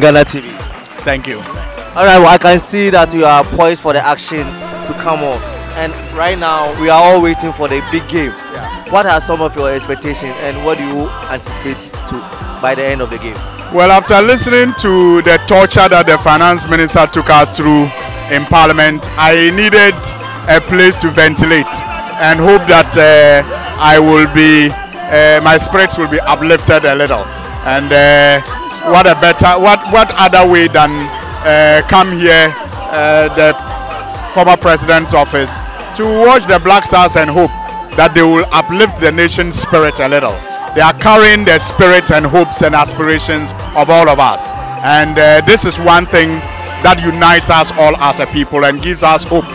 Ghana TV. Thank you. All right, well, I can see that you are poised for the action to come on. And right now, we are all waiting for the big game. Yeah. What are some of your expectations and what do you anticipate to by the end of the game? Well, after listening to the torture that the finance minister took us through in parliament, I needed a place to ventilate and hope that uh, I will be, uh, my spirits will be uplifted a little. And uh, what a better, what, what other way than uh, come here, uh, the former president's office, to watch the Black Stars and hope that they will uplift the nation's spirit a little. They are carrying the spirit and hopes and aspirations of all of us. And uh, this is one thing that unites us all as a people and gives us hope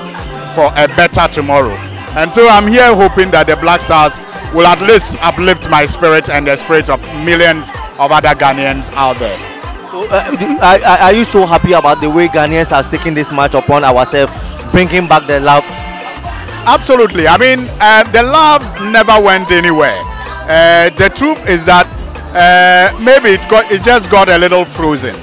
for a better tomorrow. And so I'm here hoping that the Black Stars will at least uplift my spirit and the spirit of millions of other Ghanaians out there. So, uh, are, are you so happy about the way Ghanaians are taking this match upon ourselves, bringing back the love? Absolutely. I mean, uh, the love never went anywhere. Uh, the truth is that uh, maybe it got it just got a little frozen,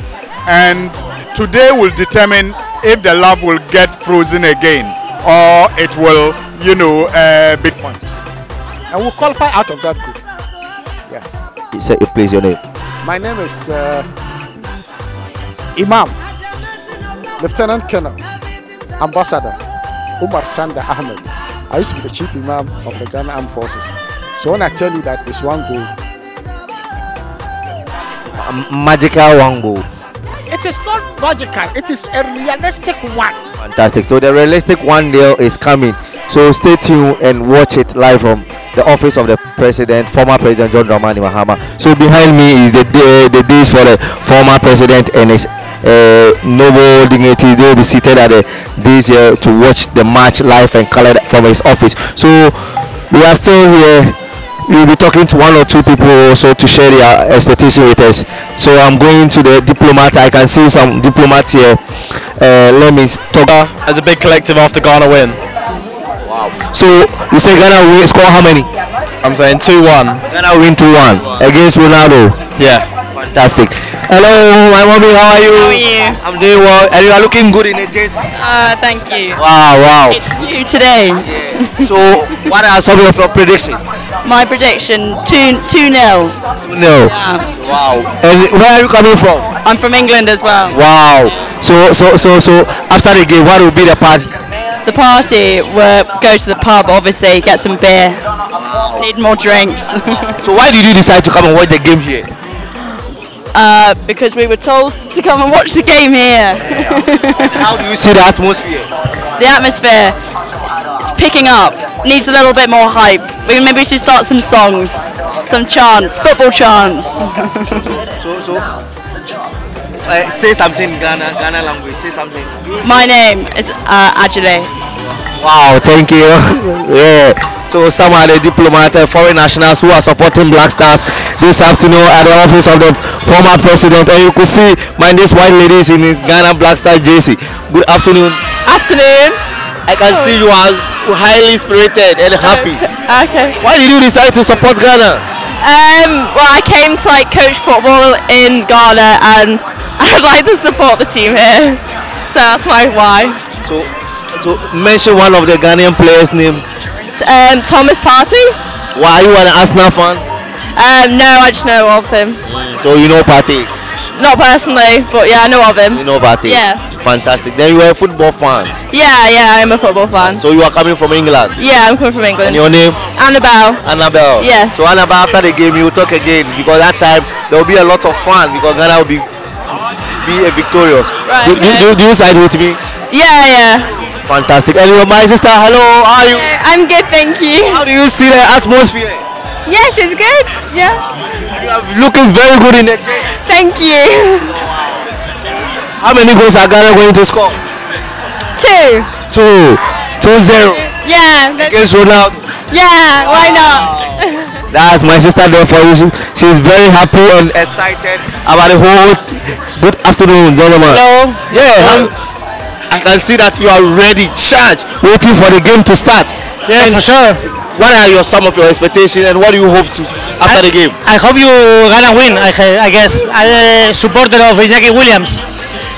and today will determine if the love will get frozen again or it will, you know, uh, be points. And we'll qualify out of that group. Say, please, your name. My name is uh, Imam, Lieutenant Colonel, Ambassador Umar Sanda Ahmed. I used to be the chief imam of the Ghana Armed Forces. So when I tell you that it's one goal, M- magical one goal. it is not magical. It is a realistic one. Fantastic. So the realistic one deal is coming. So stay tuned and watch it live from the office of the president, former president John Dramani Mahama. So behind me is the day, the dais for the former president and his uh, noble dignitaries. They will be seated at the dais here to watch the match live and color from his office. So we are still here. We will be talking to one or two people also to share their expectation with us. So I'm going to the diplomat. I can see some diplomats here. Uh, let me talk. as a big collective after Ghana win. So you say Ghana win score how many? I'm saying 2-1. Ghana win 2-1 against Ronaldo. Yeah. Fantastic. Hello, my mommy. How are you? How are you? I'm doing well, and you are looking good in the jersey. Uh, thank you. Wow, wow. It's new today. so, what are some of your predictions? My prediction 2 2 0. No. Wow. And where are you coming from? I'm from England as well. Wow. So, so, so, so, after the game, what will be the party? The party, we'll go to the pub, obviously, get some beer. Need more drinks. So, why did you decide to come and watch the game here? uh, because we were told to come and watch the game here. How do you see the atmosphere? the atmosphere, it's, picking up. Needs a little bit more hype. Maybe we should start some songs, some chants, football chants. So, so, uh, say something in Ghana, Ghana language. Say something. My name is uh, Ajale. Wow, thank you. yeah. So some are the diplomats and foreign nationals who are supporting Black Stars this afternoon at the office of the former president. And you could see my this white lady is in his Ghana Black Stars jersey. Good afternoon. Afternoon. I can see you are highly spirited and happy. Okay. Why did you decide to support Ghana? Um, well, I came to like coach football in Ghana, and I'd like to support the team here. So that's my why. So, so mention one of the Ghanaian players' name. Um, Thomas Partey. Why are you an Arsenal fan? Um, no, I just know of him. So you know Partey. Not personally, but yeah, I know of him. You know Partey. Yeah. Fantastic. Then you are a football fan. Yeah, yeah, I'm a football fan. So you are coming from England. Yeah, I'm coming from England. And your name? Annabelle. Annabelle. Yes. So Annabelle, after the game, you will talk again because that time there will be a lot of fun because Ghana will be be a victorious. Right, Do, do, do, do you side with me? Yeah, yeah. Fantastic. And my sister. Hello. How are you? I'm good, thank you. How do you see the atmosphere? Yes, it's good. Yeah. You are looking very good in it. Thank you. How many goals are Ghana going to score? Two. Two. Two zero Yeah. That's, against Ronaldo. Yeah. Why not? That's my sister there for you. She- She's very happy and excited about the whole. Good afternoon, gentlemen. Hello. Yeah, I'm- I can see that you are ready, charged, waiting for the game to start. Yeah, And for sure. what are your some of your expectations and what do you hope to after the game? I hope you gonna win. I, I guess. I uh, supporter of Iñaki Williams.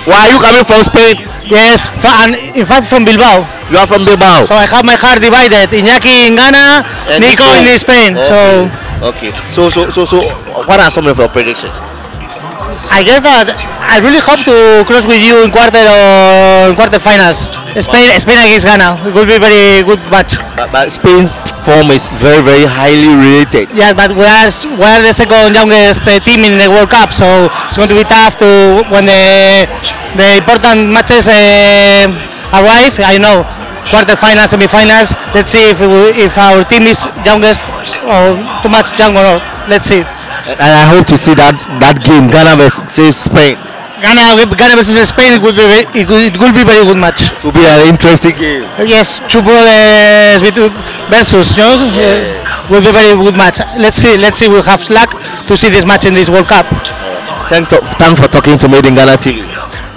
Why are you coming from Spain? Yes, and in fact from Bilbao. You are from Bilbao. So I have my heart divided. Iñaki in Ghana, Nico Nico. in Spain. So Okay. So so so so what are some of your predictions? I guess that I really hope to cross with you in quarter or in quarterfinals. Spain, Spain against Ghana. It will be very good match. But, but Spain's form is very very highly related. Yes, but we are we are the second youngest uh, team in the World Cup, so it's going to be tough to when the the important matches uh, arrive. I know quarterfinals, semifinals. Let's see if we, if our team is youngest or too much young or not. Let's see. And I hope to see that that game Ghana versus Spain. Ghana, Ghana versus Spain it will be very, it will, it will be very good match. To be an interesting game. Yes, two brothers with- versus you know, uh, will be a very good match. Let's see, let's see. We'll have luck to see this match in this World Cup. Thanks, to, thanks for talking to Made in Ghana TV.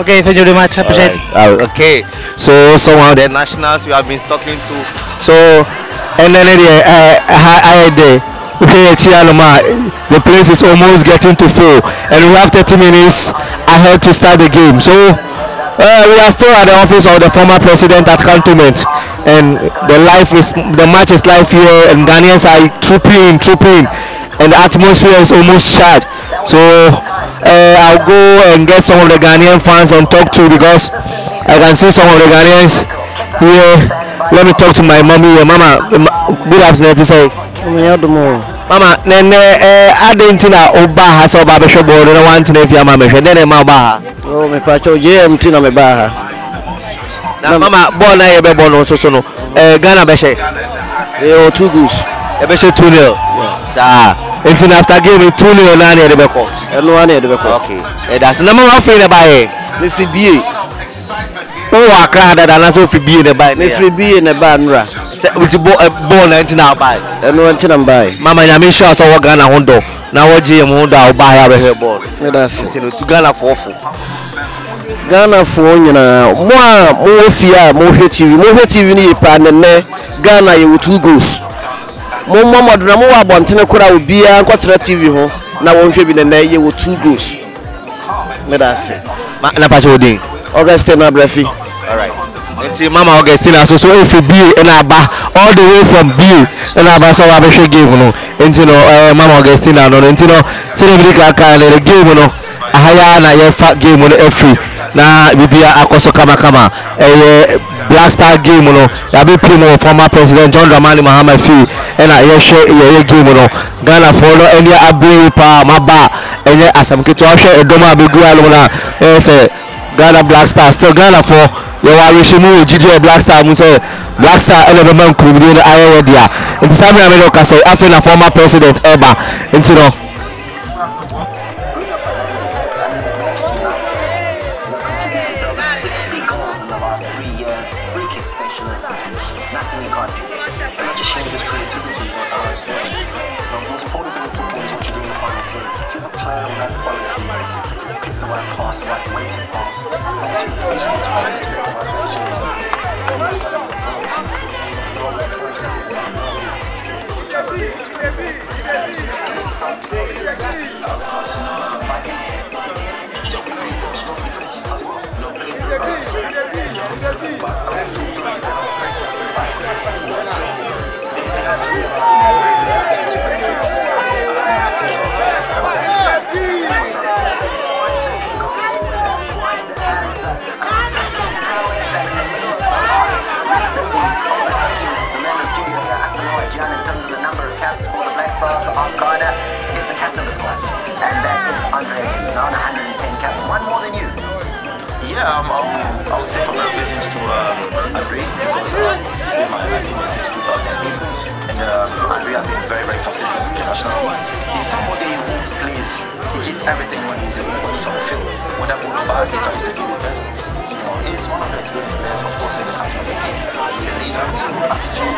Okay, thank you very much. Appreciate. it. Uh, okay, so some of the nationals we have been talking to. So, and then uh, I there. The place is almost getting to full, and we have 30 minutes ahead to start the game. So, uh, we are still at the office of the former president at Cantonment, and the life is the match is live here, and Ghanaians are trooping in, trooping, and the atmosphere is almost charged. So, uh, I'll go and get some of the Ghanaian fans and talk to because I can see some of the Ghanaians here. Let me talk to my mommy. Mama, good afternoon. Say, mama, nene eh, ade nti na oba ha sɛ ɔba abɛhwɛ bɔɔl no na wante na afia ma mehwɛ dɛn na ɛma ɔba ha Oh, mepakyɛw gmt na mebaa ha na mama bɔɔl na yɛbɛbɔ no nso so no. Eh, ghana bɛhyɛ ɛyɛ two goals yɛbɛhyɛ 2 nil. Saa nti na after game 2 nil na ne yɛde bɛkɔ ɛno a ne yɛde bɛkɔ okay. Ɛda so na mama afei na baayɛ mefiri bie wowɔ akra dada anaasɛ wofi bie na baɛ mefiri bie na ɛbaa nnora sɛ nti bɔɔl na nti na abaɛ ɛno nti na mbae mama nyame nhyɛ sɛ wɔ ghana ho dɔ na wɔgye yɛ mo ho dɔ a wobaeɛ a wobɛhwɛ bɔɔl nti no tu ghanafoɔ fo ghanafoɔ nyinaa mo a mowɔ fie a mohwɛ tv mohwɛ tv no yɛ paa nnɛ ghana yɛwɔ two goals. Mommɔ mmɔdo na mowɔ abɔntene kora a obiara nkɔtena tv ho na wɔnhwɛ bi nnɛ yɛwɔ two goals? Meda ase Ma- na pakyɛ wodin augustin abrafi Alright. Nti mama augustina so so efi bie ɛna aba all the way from bie ɛna aba sɛ wabɛhwɛ game no. Nti no ɛɛ mama augustina no no. Nti no sɛdeɛ bi kaka no the game no ahaya na yɛfa game no afiri. Na biribi akɔ so kamakama. Ɛyɛ black star game no. Yɛabɛpie mu wɔ former president john dramani mahama fie ɛna yɛhwɛ yɛyɛ game no. Ghanafoɔ no ani abere paa maba. Ɛnyɛ asɛm ketewa. Hwɛ ɛdɔm a bɛgu alom no a ɛyɛ sɛ ghana black star still ghana fɔ yɛwɔ awehyɛ mu wɔ gyidi wɔ black star mu sɛ black star ɛna bɛma nkurumdie no ayɛ wɔ dea nti saa mmerɛ mɛdɛ ɔka sɛ na former president ɛba nti no And that just shows his creativity, like I said. You know, the most important thing in football um, is what you do in the final third. If you have a player with that quality, that can pick the right pass, the right way to pass, obviously the vision to make, the right decisions and and that's how it goes. You know, I'm Vai, vai, vai. Everything when he's, when he's on the field. Whether good or bad, he tries to give his best. You know, he's one of the experienced players. Of course, he's the captain of the team. He's a leader, he's got attitude,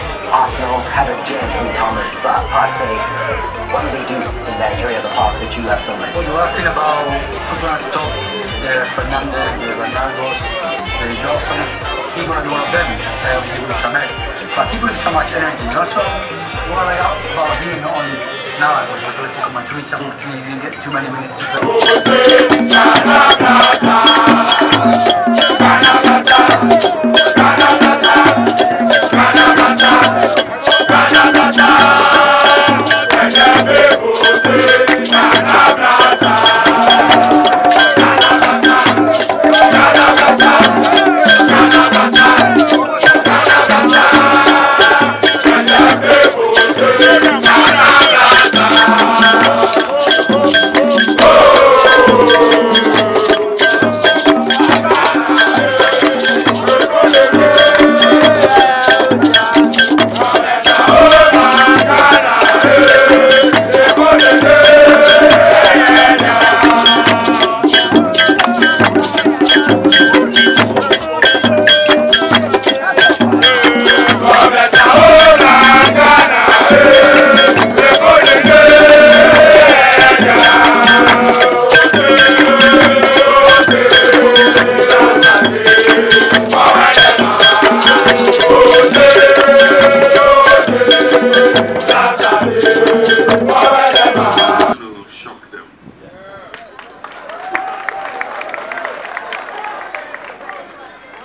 Arsenal have a gem in Thomas uh, Partey. What does he do in that area of the park that you have so much? Well, you were asking about who's going to stop the Fernandes, the Ronaldos, the Felix. He's going to be one of them, uh, obviously with Samed. But he brings so much energy. And also, what I like about him, not now, but also Atletico Madrid, unfortunately, he didn't get too many minutes to play.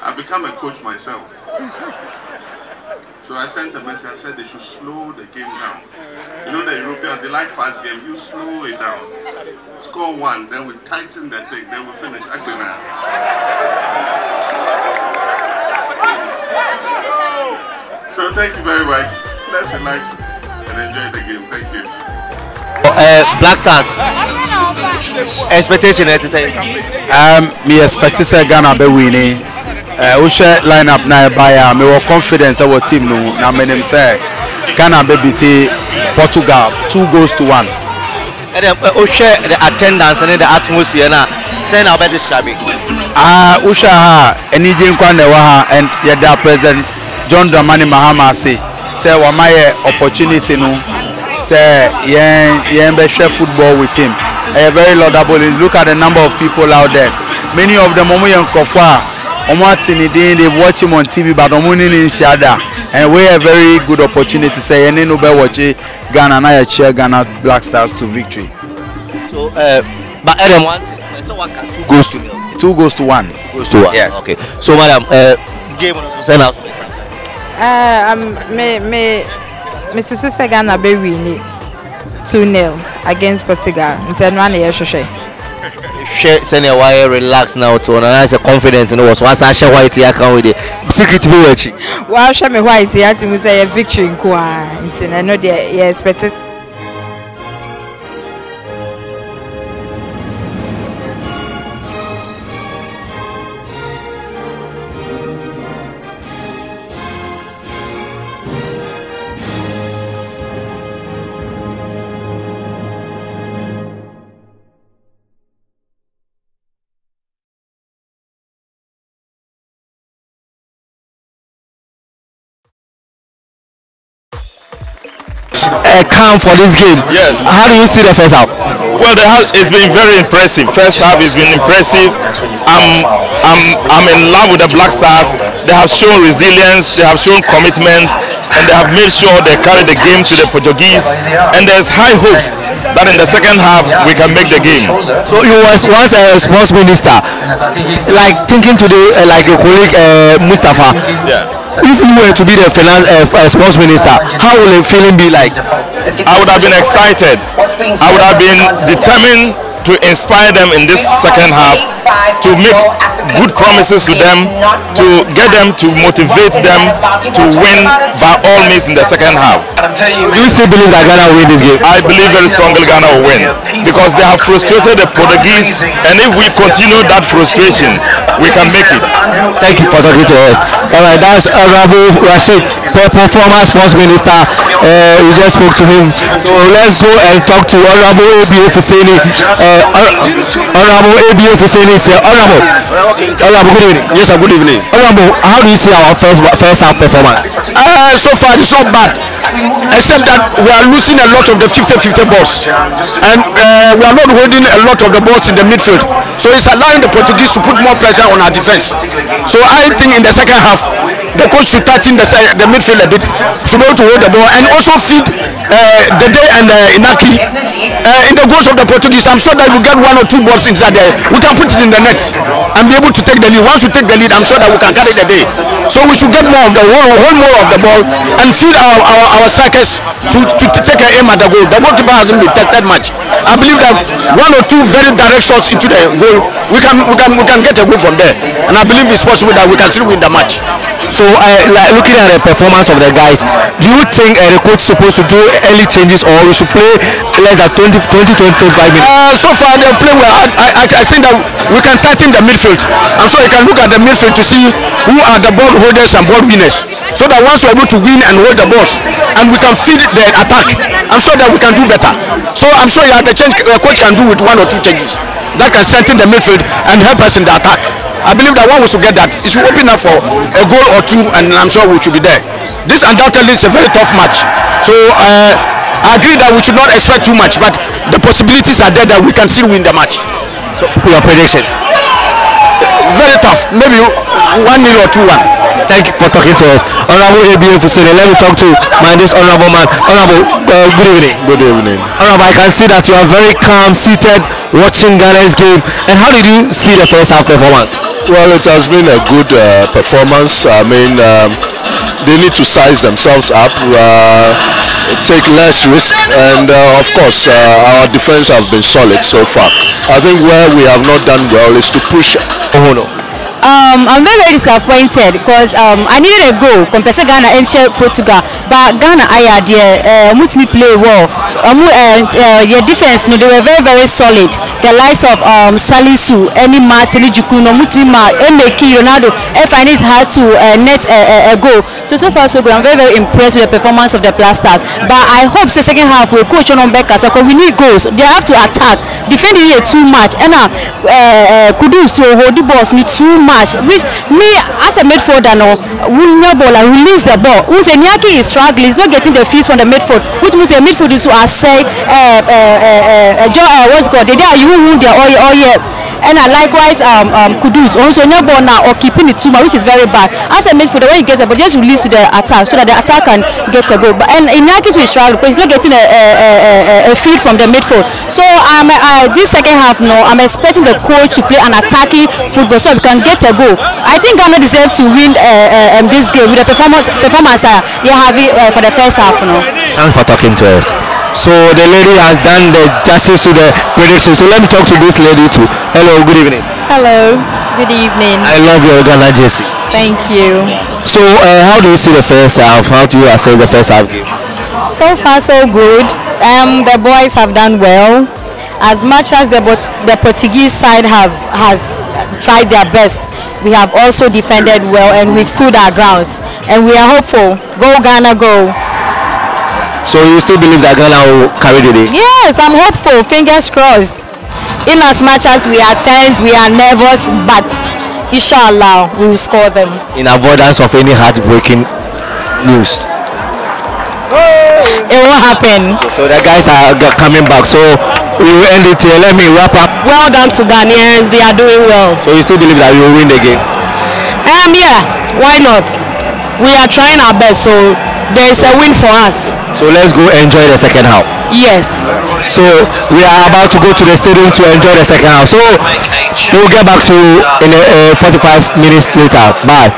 I've become a coach myself. So I sent a message, I said they should slow the game down. You know the Europeans, they like fast game, you slow it down. Score one, then we tighten the thing, then we finish. Ugly man. So thank you very much. Let's relax and enjoy the game. Thank you. Uh, Black Stars. Expectation, eh, to say. um, me expect sɛ ghana be uh, wohwɛ lineup na ɛbaeɛ a mewɔ confidence ɛwɔ team no mu na menim sɛ ghana bɛbiti portugal two goals to one. And then, uh, wohwɛ the attendance and the atmosphere na? Sɛ na wobɛ describe. Ah, wohwɛ ha? A anigye nkwa na ɛwɔ ha and yɛda president john dramani mahama ase sɛ wama yɛ opportunity no sɛ yɛn yɛn bɛhwɛ football with him. Ɛyɛ very laudable. Look at the number of people out there. Many of them ɔmo yɛ nkurɔfoɔ a ɔmo ate ne din they watch him on tv but ɔmo ne ne nhyia da and wey a very good opportunity sɛ yɛn ne no bɛ wɔkye ghana na yɛ cheer ghana black stars to victory. So, uh, but Adam, one thing, uh, so what can two goals to nil? two goals to one. Two goals to one. Yes. Okay. So, madam, uh, game on the send us. Uh, um, me me me susu sɛ ghana bɛ win two nil against portugal nti ɛno ana yɛhwehwɛ hwɛ sɛnea wayɛ relax now to ɔnana sɛ confidence no wɔ so wasa ahyɛ white yɛ aka wo de secret bi wɔ akyi wahwɛ me white yɛate mu sɛ yɛ victory nko a nti na ɛno deɛ yɛ expect uh, calm for this game. Yes. How do you see the first half? Well, the house has been very impressive. First half has been impressive. I'm, I'm, I'm in love with the Black Stars. They have shown resilience, they have shown commitment, and they have made sure they carry the game to the Portuguese. And there's high hopes that in the second half we can make the game. So you was once a sports minister, like thinking today, uh, like your colleague uh, Mustafa. Yeah. If you were to be the finance uh, uh, sports minister, how will the feeling be like? I would have been excited. I would have been determined to inspire them in this second half to make good promises to them, to get them to motivate them to win by all means in the second half. Do you still believe that Ghana will win this game? I believe very strongly Ghana will win because they have frustrated the Portuguese, and if we continue that frustration, we can make it. Thank you for talking to us. All right, that's Honorable Rashid, Purple, former sports minister. Uh, we just spoke to him. So let's go and talk to Honorable ABA Fuseni. Uh, Hon- Honorable ABA Fuseni is here. Honorable. Honorable, good evening. Yes, sir, good evening. Honorable, how do you see our first first half performance? Uh, so far, it's not bad, except that we are losing a lot of the 50-50 balls, and uh, we are not holding a lot of the balls in the midfield. So it's allowing the Portuguese to put more pressure on our defense. So I think in the second half, the coach should tighten the, the midfield a bit, should be able to hold the ball, and also feed uh, Dede and uh, Inaki uh, in the goals of the Portuguese. I'm sure that we get one or two balls inside there. We can put it in the net and be able to take the lead. Once we take the lead, I'm sure that we can carry the day. So we should get more of the hold, hold more of the ball and feed our our, our strikers to, to, to take an aim at the goal. The goalkeeper hasn't been tested much. I believe that one or two very direct shots into the goal, we can we can we can get a goal from there. And I believe it's possible that we can still win the match. So, uh, like looking at the performance of the guys, do you think uh, the coach supposed to do early changes or we should play less than 20, 20 25 minutes? Uh, so far they play well. I, I, I think that we can tighten the midfield. I'm sure you can look at the midfield to see who are the ball holders and ball winners. So that once we're able to win and hold the balls, and we can feed the attack, I'm sure that we can do better. So I'm sure yeah, the change uh, coach can do with one or two changes that can strengthen the midfield and help us in the attack. I believe that one we should get that, it should open up for a goal or two, and I'm sure we should be there. This undoubtedly is a very tough match. So uh, I agree that we should not expect too much, but the possibilities are there that we can still win the match. So your prediction? Very tough. Maybe one nil or two one. Thank you for talking to us. Honorable ABA Fuseni, let me talk to my this honorable man. Honorable, uh, good evening. Good evening. Honorable, I can see that you are very calm, seated, watching Ghana's game. And how did you see the first half performance? Well, it has been a good uh, performance. I mean, um, they need to size themselves up, uh, take less risk, and uh, of course, uh, our defense have been solid so far. I think where we have not done well is to push Ohono. Um, I'm very, very disappointed because um, I needed a goal compared to Ghana and Portugal. But Ghana, I had uh, me play well. Um, uh, uh, your defense, no, they were very, very solid. The likes of um, Salisu, any Martin, Jukuno, Mutima, Emeki, Ronaldo, if I need her to uh, net a, a, a goal. So, so far, so good. I'm very, very impressed with the performance of the Blasters. But I hope the second half will coach on Becca. So, we need goals. They have to attack. Defending here too much. And uh, uh, Kudus to hold the balls too much. Which me, as a midfielder, no, win the ball and release the ball. Who say Nyaki is struggling, he's not getting the fees from the midfield, which means the midfield is to say, uh, uh, uh, uh, uh, what's called, they are you who they all, all year. And uh, likewise, um, um, Kudus ball now or keeping too much, which is very bad. As a midfielder, when you get the ball, just release to the attack so that the attack can get a goal. But and Inyaki is struggling because he's not getting a, a, a, a feed from the midfield. So um, uh, this second half, no, I'm expecting the coach to play an attacking football so we can get a goal. I think Ghana deserve to win uh, uh, um, this game with the performance performance uh, they have uh, for the first half. No. Thanks for talking to us. So the lady has done the justice to the prediction. So let me talk to this lady too. Hello, good evening. Hello, good evening. I love your Ghana jersey. Thank you. So uh, how do you see the first half? How do you assess the first half game? So far, so good. Um, the boys have done well. As much as the the Portuguese side have has tried their best, we have also defended well and we've stood our grounds. And we are hopeful. Go Ghana, go! So you still believe that Ghana will carry the day? Yes, I'm hopeful. Fingers crossed. In as much as we are tense, we are nervous, but inshallah, we will score them. In avoidance of any heartbreaking news. It won't happen. So the guys are coming back. So we will end it here. Let me wrap up. Well done to Ghanaians. They are doing well. So you still believe that you will win the game? Um, yeah, why not? We are trying our best, so there is a win for us. So let's go enjoy the second half. Yes. So we are about to go to the stadium to enjoy the second half. So we'll get back to you in uh, 45 minutes later. Bye.